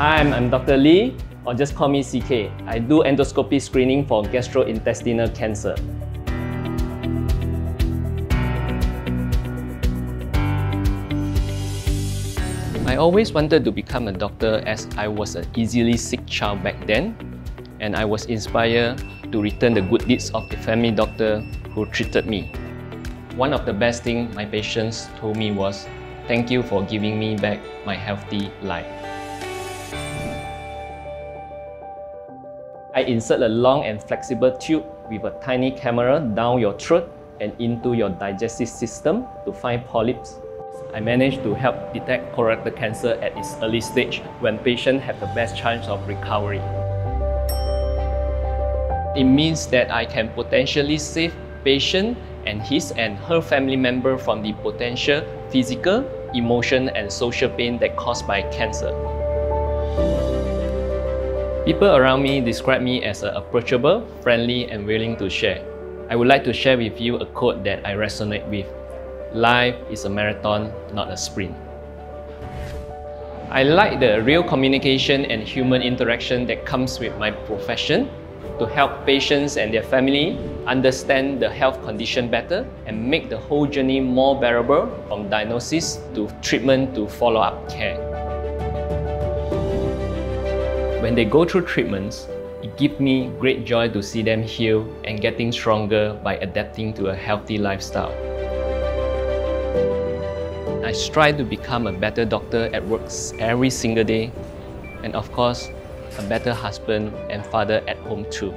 Hi, I'm Dr. Lee, or just call me CK. I do endoscopy screening for gastrointestinal cancer. I always wanted to become a doctor as I was an easily sick child back then, and I was inspired to return the good deeds of the family doctor who treated me. One of the best things my patients told me was, thank you for giving me back my healthy life. I insert a long and flexible tube with a tiny camera down your throat and into your digestive system to find polyps. I managed to help detect colorectal cancer at its early stage when patients have the best chance of recovery. It means that I can potentially save patient and his and her family member from the potential physical, emotion and social pain that caused by cancer. People around me describe me as approachable, friendly and willing to share. I would like to share with you a quote that I resonate with. Life is a marathon, not a sprint. I like the real communication and human interaction that comes with my profession to help patients and their family understand the health condition better and make the whole journey more bearable from diagnosis to treatment to follow-up care. When they go through treatments, it gives me great joy to see them heal and getting stronger by adapting to a healthy lifestyle. I strive to become a better doctor at work every single day and of course, a better husband and father at home too.